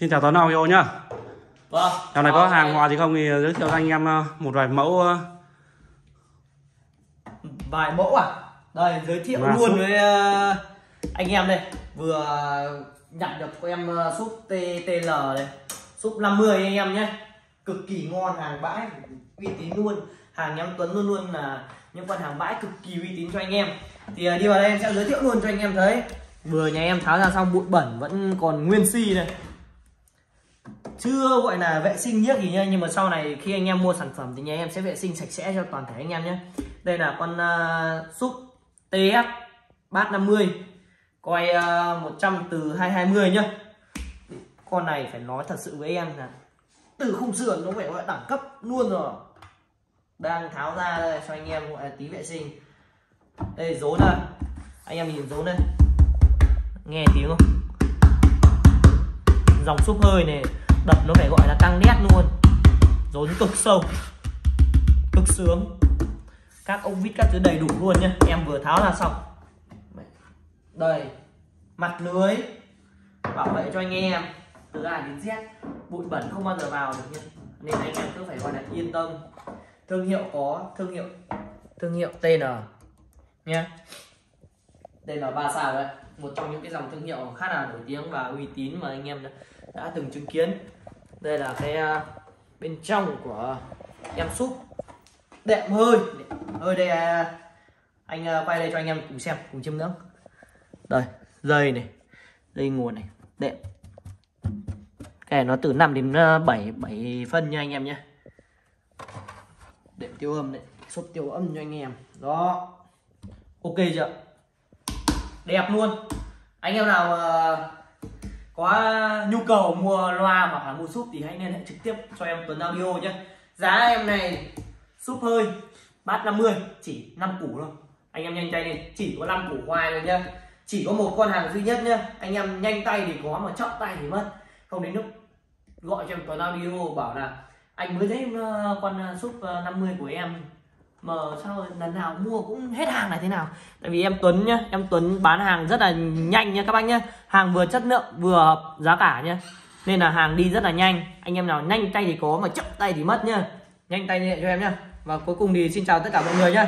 Xin chào Tuấn Audio nhá. Vâng. Dạo này có hàng hóa gì không thì giới thiệu cho anh em ờ, một vài mẫu ờ, vài mẫu à? Đây giới thiệu Và luôn súp. với ờ, anh em đây. Vừa nhận được của em ờ, súp TTL đây. Súp 50 anh em nhé. Cực kỳ ngon hàng bãi uy tín luôn. Hàng em Tuấn luôn luôn là những con hàng bãi cực kỳ uy tín cho anh em. Thì ờ, đi vào đây em sẽ giới thiệu luôn cho anh em thấy. Vừa nhà em tháo ra xong bụi bẩn vẫn còn nguyên si này chưa gọi là vệ sinh nhất gì nha nhưng mà sau này khi anh em mua sản phẩm thì nhà em sẽ vệ sinh sạch sẽ cho toàn thể anh em nhé. Đây là con uh, súp TF bát 50 coi à, uh, 100 từ 220 nhá. Con này phải nói thật sự với em là từ khung sườn nó phải gọi đẳng cấp luôn rồi. Đang tháo ra đây cho anh em gọi là tí vệ sinh. Đây rốn đây anh em nhìn rốn đây. Nghe tiếng không? Dòng súp hơi này đập nó phải gọi là căng nét luôn rốn cực sâu cực sướng các ống vít các thứ đầy đủ luôn nhá em vừa tháo ra xong đây mặt lưới bảo vệ cho anh em từ A đến Z bụi bẩn không bao giờ vào được nhá nên anh em cứ phải gọi là yên tâm thương hiệu có thương hiệu thương hiệu TN nhá đây là ba sao đấy. Một trong những cái dòng thương hiệu khá là nổi tiếng và uy tín mà anh em đã, đã từng chứng kiến. Đây là cái uh, bên trong của em súp. Đệm hơi hơi đây uh, anh uh, quay đây cho anh em cùng xem cùng chiêm ngưỡng. Đây dây này dây nguồn này đệm cái nó từ 5 đến 7 7 phân nha anh em nhé. Đệm tiêu âm đấy súp tiêu âm cho anh em. Đó. Ok chưa? Đẹp luôn. Anh em nào ờ, có nhu cầu mua loa hoặc là mua súp thì hãy liên hệ trực tiếp cho em Tuấn Audio nhé. Giá em này, súp hơi, bát 50 chỉ 5 củ thôi. Anh em nhanh tay lên chỉ có 5 củ khoai rồi nhá. Chỉ có một con hàng duy nhất nhá. Anh em nhanh tay thì có mà chậm tay thì mất. Không đến lúc gọi cho em Tuấn Audio bảo là anh mới thấy ờ, con ờ, súp 50 của em mà sao lần nào mua cũng hết hàng là thế nào? Tại vì em Tuấn nhá, em Tuấn bán hàng rất là nhanh nhá các bác nhá. Hàng vừa chất lượng, vừa hợp giá cả nhá. Nên là hàng đi rất là nhanh. Anh em nào nhanh tay thì có mà chậm tay thì mất nhá. Nhanh tay liên hệ cho em nhá. Và cuối cùng thì xin chào tất cả mọi người nhá.